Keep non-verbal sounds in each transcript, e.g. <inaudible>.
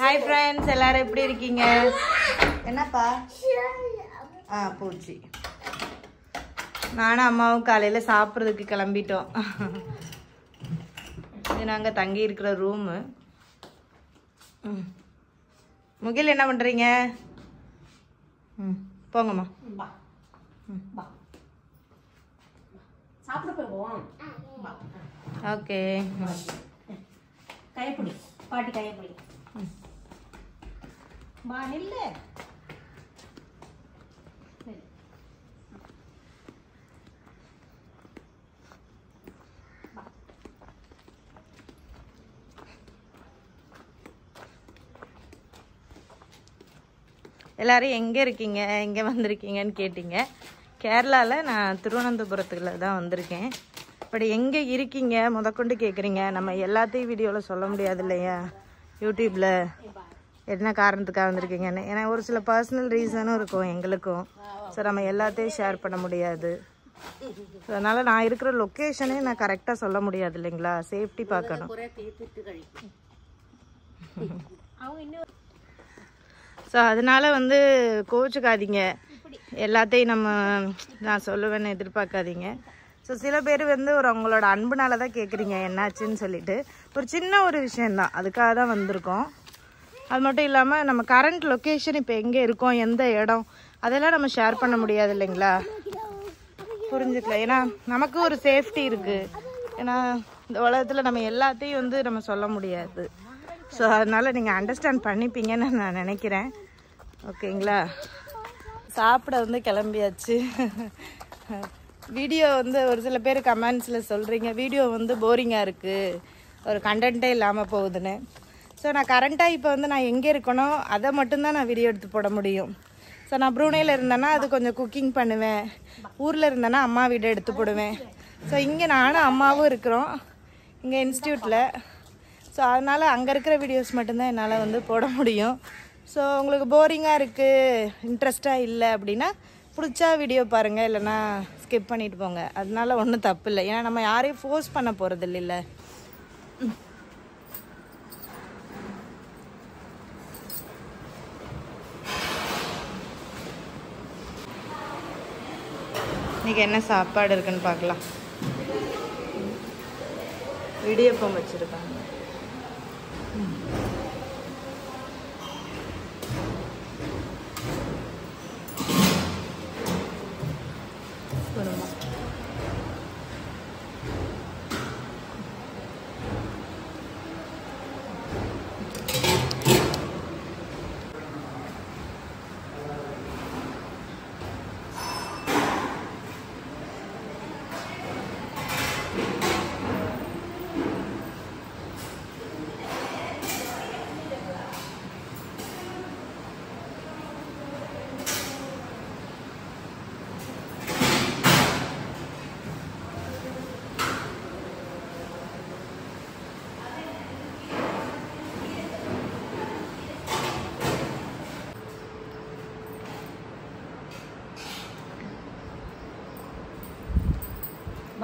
Hi friends எல்லாரும் எப்படி இருக்கீங்க? என்னப்பா? ஆ பூச்சி. நானும் அம்மாவும் காலையில் சாப்பிட்றதுக்கு கிளம்பிட்டோம். இது நாங்கள் தங்கி இருக்கிற ரூமு முகில் என்ன பண்ணுறீங்க ம் போங்கம்மா. ஓகே. கையப்பிடி பாட்டி கையப்பிடி மா நில்லு எல்லாரும் எங்கே இருக்கீங்க? எங்கே வந்திருக்கீங்கன்னு கேட்டீங்க. கேரளாவில் நான் திருவனந்தபுரத்துக்குள்ள தான் வந்திருக்கேன். பட் எங்கே இருக்கீங்க? முதற்கொண்டு கேட்குறீங்க நம்ம எல்லாத்தையும் வீடியோவில் சொல்ல முடியாது இல்லையா? யூடியூப்பில் என்ன காரணத்துக்காக வந்திருக்கீங்கன்னு. ஏன்னா ஒரு சில பர்சனல் ரீசனும் இருக்கும் எங்களுக்கும். ஸோ நம்ம எல்லாத்தையும் ஷேர் பண்ண முடியாது. So, அதனால நான் இருக்கிற லொக்கேஷனே நான் கரெக்டாக சொல்ல முடியாது இல்லைங்களா? சேஃப்டி பார்க்கணும். ஸோ அதனால வந்து கோச்சுக்காதீங்க எல்லாத்தையும் நம்ம நான் சொல்லுவேன்னு எதிர்பார்க்காதீங்க. ஸோ சில பேர் வந்து ஒரு அவங்களோட அன்புனால தான் கேட்குறீங்க என்னாச்சுன்னு சொல்லிட்டு. ஒரு சின்ன ஒரு விஷயந்தான் அதுக்காக தான் வந்திருக்கோம். அது மட்டும் இல்லாமல் நம்ம கரண்ட் லொக்கேஷன் இப்போ எங்கே இருக்கோம் எந்த இடம் அதெல்லாம் நம்ம ஷேர் பண்ண முடியாது இல்லைங்களா? புரிஞ்சுக்கல. ஏன்னா நமக்கு ஒரு சேஃப்டி இருக்குது ஏன்னா இந்த உலகத்தில் நம்ம எல்லாத்தையும் வந்து நம்ம சொல்ல முடியாது. ஸோ அதனால் நீங்கள் அண்டர்ஸ்டாண்ட் பண்ணிப்பீங்கன்னு நான் நினைக்கிறேன். ஓகேங்களா? சாப்பிட வந்து கிளம்பியாச்சு. வீடியோ வந்து ஒரு சில பேர் கமெண்ட்ஸில் சொல்கிறீங்க வீடியோ வந்து போரிங்காக இருக்குது ஒரு கண்டென்ட்டே இல்லாமல் போகுதுன்னு. ஸோ நான் கரண்ட்டாக இப்போ வந்து நான் எங்கே இருக்கணும் அதை மட்டும்தான் நான் வீடியோ எடுத்து போட முடியும். ஸோ நான் ப்ரூனேயில் இருந்தேன்னா அது கொஞ்சம் குக்கிங் பண்ணுவேன். ஊரில் இருந்தேன்னா அம்மா வீடு எடுத்து போடுவேன். ஸோ இங்கே நானும் அம்மாவும் இருக்கிறோம். இங்கே இன்ஸ்டியூட்டில் ஸோ அதனால் அங்கே இருக்கிற வீடியோஸ் மட்டும்தான் என்னால் வந்து போட முடியும். ஸோ உங்களுக்கு போரிங்காக இருக்குது இன்ட்ரெஸ்டாக இல்லை அப்படின்னா பிடிச்சா வீடியோ பாருங்கள் இல்லைன்னா ஸ்கிப் பண்ணிட்டு போங்க. அதனால ஒன்றும் தப்பு இல்லை. ஏன்னா நம்ம யாரையும் ஃபோர்ஸ் பண்ண போகிறது இல்லை. இன்னைக்கு என்ன சாப்பாடு இருக்குன்னு பார்க்கலாம். இடியப்பம் வச்சுருக்காங்க.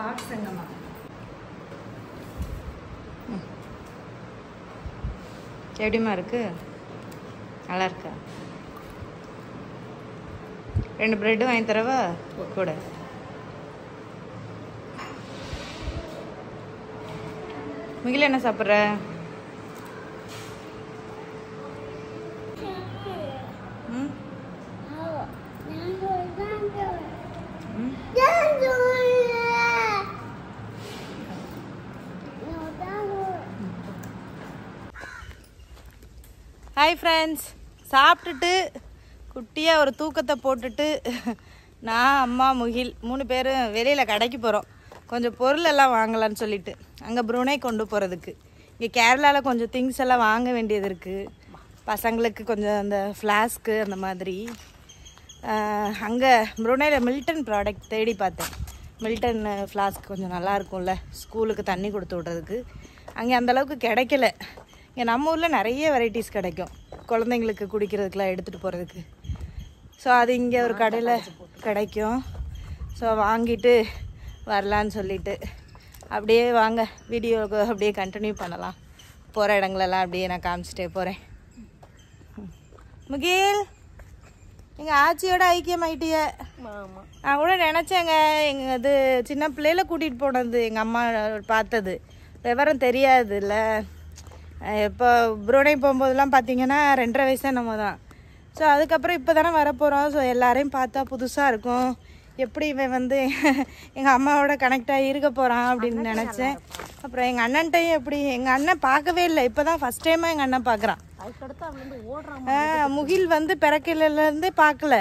பாக்ஸ் எங்கம்மா எப்படிமா எப்படிம்மா இருக்கு? நல்லா இருக்கா? ரெண்டு பிரெட்டு வாங்கி தரவா? கூட. மிகில என்ன சாப்பிட்ற ம் ம் ஹாய் ஃப்ரெண்ட்ஸ் சாப்பிட்டுட்டு குட்டியாக ஒரு தூக்கத்தை போட்டுட்டு நான் அம்மா முகில் மூணு பேரும் வெளியில் கடைக்கு போகிறோம் கொஞ்சம் பொருள் எல்லாம் வாங்கலான்னு சொல்லிட்டு. அங்கே ப்ரூனே கொண்டு போகிறதுக்கு இங்கே கேரளாவில் கொஞ்சம் திங்ஸ் எல்லாம் வாங்க வேண்டியது இருக்குது பசங்களுக்கு கொஞ்சம் அந்த ஃப்ளாஸ்க்கு அந்த மாதிரி. அங்கே ப்ரூனேயில் மில்டன் ப்ராடக்ட் தேடி பார்த்தேன். மில்டன் ஃப்ளாஸ்க் கொஞ்சம் நல்லா இருக்கும்ல. ஸ்கூலுக்கு தண்ணி கொடுத்து விட்றதுக்கு. அங்கே அந்தளவுக்கு கிடைக்கல. இங்கே நம்ம ஊரில் நிறைய வெரைட்டிஸ் கிடைக்கும். குழந்தைங்களுக்கு குடிக்கிறதுக்குலாம் எடுத்துகிட்டு போகிறதுக்கு ஸோ அது இங்கே ஒரு கடையில் கிடைக்கும். ஸோ வாங்கிட்டு வரலான்னு சொல்லிட்டு. அப்படியே வாங்க வீடியோவுக்கு அப்படியே கண்டினியூ பண்ணலாம். போகிற இடங்களெல்லாம் அப்படியே நான் காமிச்சிட்டே போகிறேன் முகில் எங்கள் ஆச்சியோட ஐக்கியமாயிட்டிய நான் கூட நினச்சேங்க எங்கள் இது சின்ன பிள்ளையில கூட்டிகிட்டு போனது எங்கள் அம்மா பார்த்தது. விவரம் தெரியாதுல்ல. இப்போ புரோனை போகும்போதெல்லாம் பார்த்தீங்கன்னா ரெண்டரை வயசு நம்ம தான். ஸோ அதுக்கப்புறம் இப்போ தானே வரப்போகிறோம் ஸோ எல்லாரையும் பார்த்தா புதுசாக இருக்கும். எப்படி இவன் வந்து <laughs> எங்கள் அம்மாவோட கனெக்ட் ஆகி இருக்க போகிறான் அப்படின்னு நினச்சேன். அப்புறம் எங்கள் அண்ணன்ட்டையும் எப்படி எங்கள் அண்ணன் பார்க்கவே இல்லை. இப்போ தான் ஃபஸ்ட் டைமாக எங்கள் அண்ணன் பார்க்குறான். முகில் வந்து பிறக்கையிலேருந்தே பார்க்கல.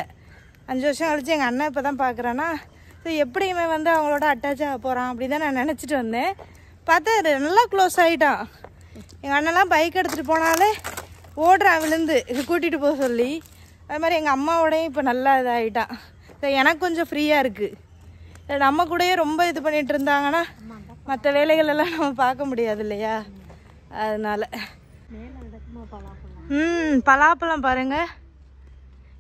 அஞ்சு வருஷம் கழிச்சு எங்கள் அண்ணன் இப்போ தான் பார்க்குறான்னா ஸோ எப்படி இவன் வந்து அவங்களோட அட்டாச் ஆக போகிறான் அப்படி தான் நான் நினச்சிட்டு வந்தேன். பார்த்தா நல்லா க்ளோஸ் ஆகிட்டான் எங்கள் அண்ணன்லாம் பைக் எடுத்துகிட்டு போனாலே ஓடுறா விழுந்து. கூட்டிகிட்டு போக சொல்லி. அது மாதிரி எங்கள் அம்மாவோடையும் இப்போ நல்லா இதாகிட்டான் எனக்கு கொஞ்சம் ஃப்ரீயாக இருக்குது நம்ம கூடயே ரொம்ப இது பண்ணிகிட்டு இருந்தாங்கன்னா மற்ற வேலைகள் எல்லாம் நம்ம பார்க்க முடியாது இல்லையா? அதனால. ம் பலாப்பழம் பாருங்கள்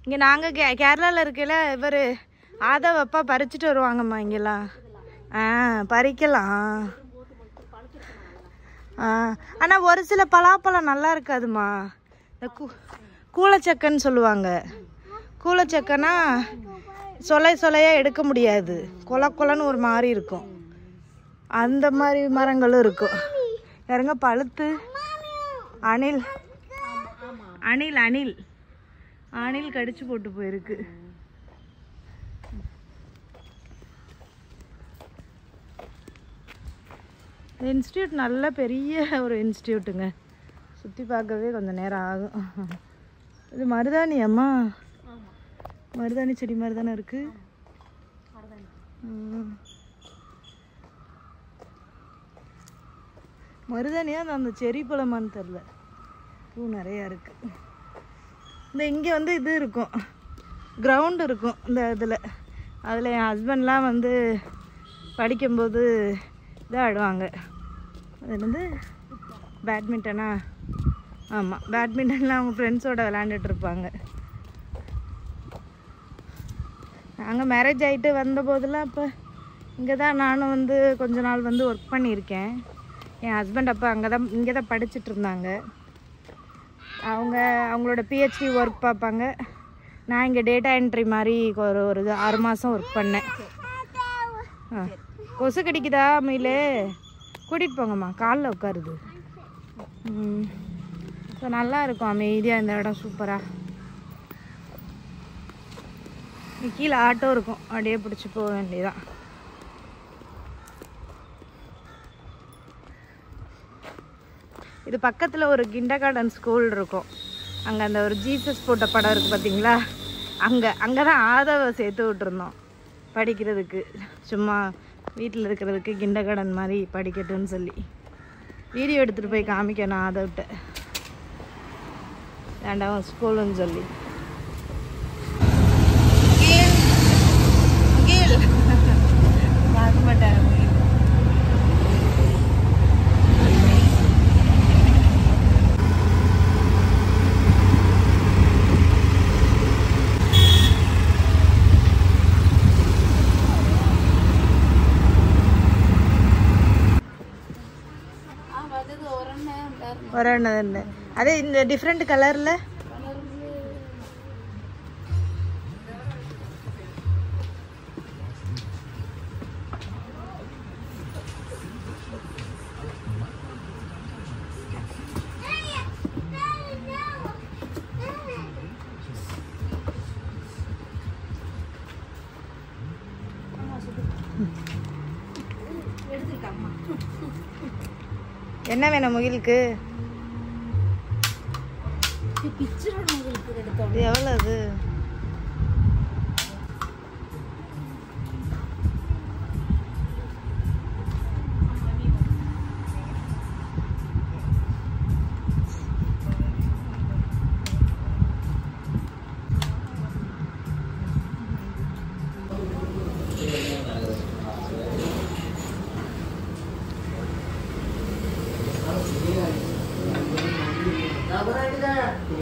இங்கே நாங்கள் கே கேரளாவில் இருக்கையில் இவர் ஆதவப்பா பறிச்சுட்டு வருவாங்கம்மா இங்கெல்லாம். ஆ பறிக்கலாம். ஆனால் ஒரு சில பலாப்பழம் நல்லா இருக்காதுமா. இந்த கூ சொல்லுவாங்க. கூளச்சக்கனா சொலை சொலையாக எடுக்க முடியாது. கொல கொலன்னு ஒரு மாதிரி இருக்கும். அந்த மாதிரி மரங்களும் இருக்கும். இறங்க பழுத்து? அணில். அணில் அணில். அணில் கடிச்சு போட்டு போயிருக்கு. இன்ஸ்டியூட் நல்ல பெரிய ஒரு இன்ஸ்டியூட்டுங்க. சுற்றி பார்க்கவே கொஞ்சம் நேரம் ஆகும். இது மருதாணி அம்மா. மருதாணி செடி மாதிரி தானே இருக்கு? ம். மருதாணியா அது அந்த செரி பழமான்னு தெரில பூ நிறையா இருக்கு. இந்த இங்கே வந்து இது இருக்கும். கிரவுண்ட் இருக்கும் இந்த இதில். அதில் என் ஹஸ்பண்ட்லாம் வந்து படிக்கும்போது இதாக ஆடுவாங்க. அது வந்து பேட்மிண்டனா ஆமாம் பேட்மிண்டன்லாம் அவங்க ஃப்ரெண்ட்ஸோட விளாண்டுட்ருப்பாங்க நாங்கள் மேரேஜ் ஆகிட்டு வந்தபோதெல்லாம் அப்போ இங்கே தான் நானும் வந்து கொஞ்ச நாள் வந்து ஒர்க் பண்ணியிருக்கேன். என் ஹஸ்பண்ட் அப்போ அங்கே தான் இங்கே தான் படிச்சுட்டு இருந்தாங்க அவங்க அவங்களோட பிஹெச்டி ஒர்க் பார்ப்பாங்க. நான் இங்கே டேட்டா என்ட்ரி மாதிரி ஒரு ஒரு இது ஆறு மாதம் ஒர்க் பண்ணேன். ஆ கொசு கடிக்குதா மயிலே கூட்டிகிட்டு போங்கம்மா. காலில் உட்காருது. ஸோ நல்லா இருக்கும் அமைதியாக இந்த இடம் சூப்பராக கீழே ஆட்டோ இருக்கும். அப்படியே பிடிச்சி போக வேண்டியதான் இது பக்கத்தில் ஒரு கிண்டர் கார்டன் ஸ்கூல் இருக்கும். அங்கே அந்த ஒரு ஜீசஸ் போட்ட படம் இருக்குது பார்த்தீங்களா அங்கே அங்கே தான் ஆதவை சேர்த்து விட்டுருந்தோம். படிக்கிறதுக்கு. சும்மா வீட்டில் இருக்கிறதுக்கு கிண்டர் மாதிரி படிக்கட்டும்னு சொல்லி வீடியோ எடுத்துகிட்டு போய் காமிக்கணும் அதை விட்ட வேண்டாம் ஸ்கூலுன்னு சொல்லி. பார்க்க மாட்டேன். ഒരെണ്ണം തന്നെ അത് ഡിഫറെന്റ് കളറില് என்ன வேணும் முகிலுக்கு பிச்சர் உங்களுக்கு எடுத்தோம் எவ்வளோ அது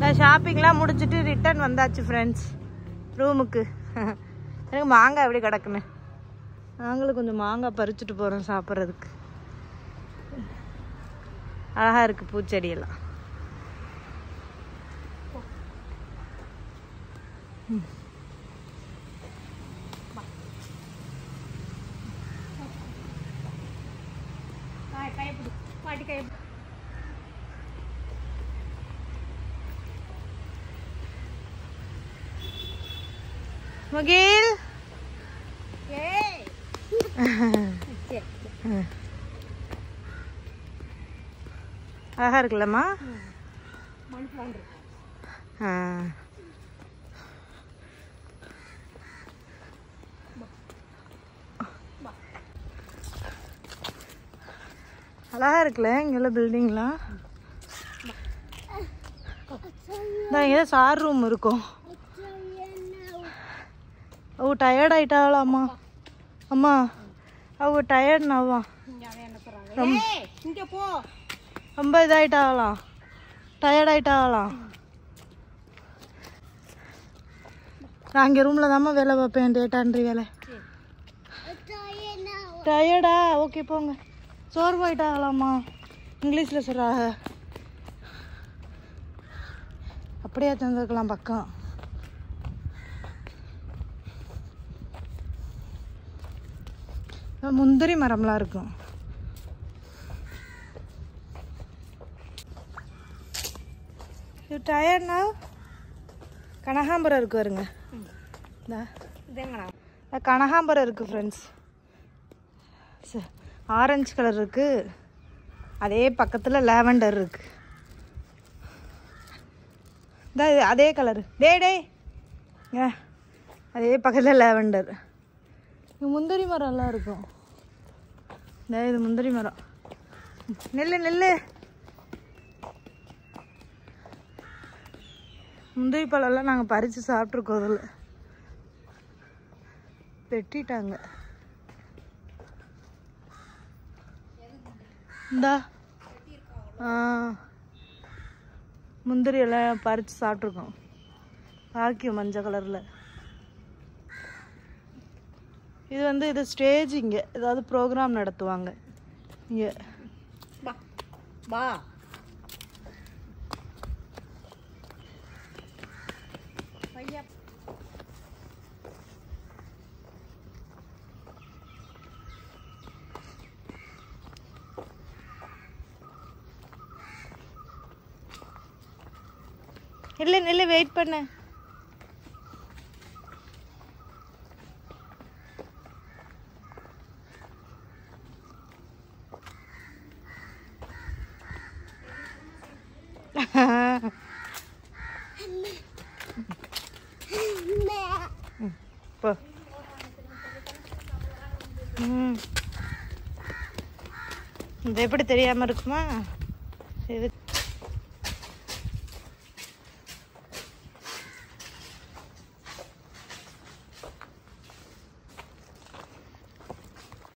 நான் ஷாப்பிங்லாம் முடிச்சுட்டு ரிட்டர்ன் வந்தாச்சு ஃப்ரெண்ட்ஸ் ரூமுக்கு எனக்கு மாங்காய் எப்படி கிடக்குன்னு. நாங்களும் கொஞ்சம் மாங்காய் பறிச்சுட்டு போகிறோம் சாப்பிட்றதுக்கு. அழகாக இருக்குது பூச்செடியெல்லாம். ம் காய் பிடி ஏய் சரி அழகா இருக்குல்லம்மா? ஆ. அழகா இருக்குல்ல இங்குள்ள பில்டிங்லாம் இந்த இங்கே சார் ரூம் இருக்கும். ஓ டயர்ட் ஆயிட்டாளா அம்மா அம்மா அவ டயர்ட் நாவா ரொம்ப இதாயிட்டாகலாம் டயர்ட் ஆயிட்டாகலாம் நான் இங்கே ரூமில் தாம்மா வேலை பார்ப்பேன் டேட்டா என்ட்ரி வேலை. டயர்டா ஓகே போங்க. சோர்வாயிட்டாகலாமா இங்கிலீஷில் சொல்கிறாங்க அப்படியே தந்துருக்கலாம் பக்கம். முந்திரி மரம்லாம் இருக்கும். யூ டயர்ட் now கனகாம்பரம் இருக்கு வருங்க கனகாம்பரம் இருக்குது ஃப்ரெண்ட்ஸ் ஆரஞ்சு கலர் இருக்குது அதே பக்கத்தில் லாவெண்டர் இருக்குது இந்த அதே கலரு. டே டே ஏ அதே பக்கத்தில் லாவெண்டர். இங்கே முந்திரி மரம்லாம் இருக்கும் இந்த இது முந்திரி மரம். நெல்லு நெல்லு. முந்திரி பழம்லாம் நாங்கள் பறித்து சாப்பிட்ருக்கோம் அதில். வெட்டிட்டாங்க. இந்தா. ஆ. முந்திரி எல்லாம் பறித்து சாப்பிட்ருக்கோம் பாக்கியம் மஞ்சள் கலரில். இது வந்து இது ஸ்டேஜ் இங்கே. ஏதாவது ப்ரோக்ராம் நடத்துவாங்க. இங்கே. வா வா பையா இல்லை நில்லு வெயிட் பண்ணு. போ. ம். இது எப்படி தெரியாமல் இருக்குமா? இது